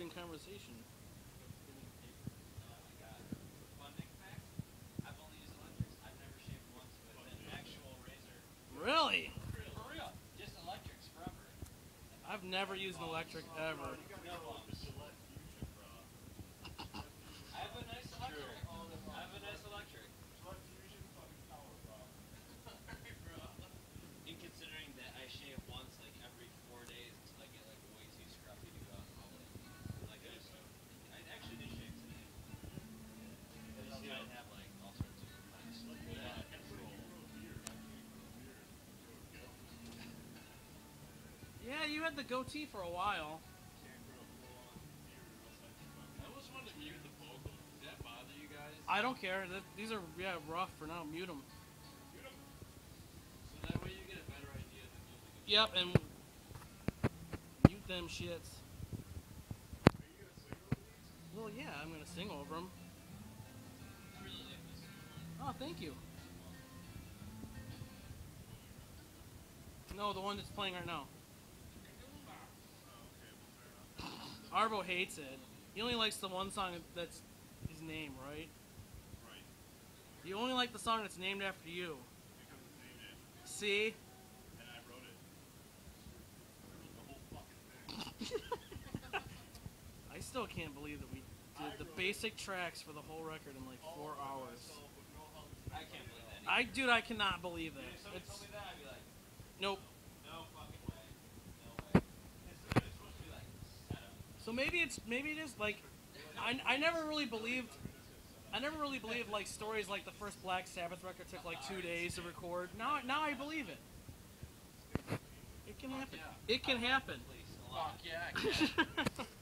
conversation. Actual razor. Really? For real. Just electrics forever. I've never used an electric ever. Yeah, you had the goatee for a while. I don't care. Th- These are yeah rough for now. Mute them. Yep, and mute them shits. Well, yeah, I'm gonna sing over them. Oh, thank you. No, the one that's playing right now. Arvo hates it. He only likes the one song that's his name, right? Right. You only like the song that's named after you. Because it's named it, See? and I wrote it. The whole fucking thing. I still can't believe that we did the basic tracks for the whole record in like four oh, hours. I can't believe that. I, dude, I cannot believe that. If somebody It's, told me that, I'd be like, nope. no fucking way. No way. It's, it's supposed to be like set up. So maybe it's maybe it is like I, I never really believed I never really believed like stories like the first Black Sabbath record took like two days to record. Now now I believe it. It can happen. It can happen. Please, a lot. Fuck yeah, I can.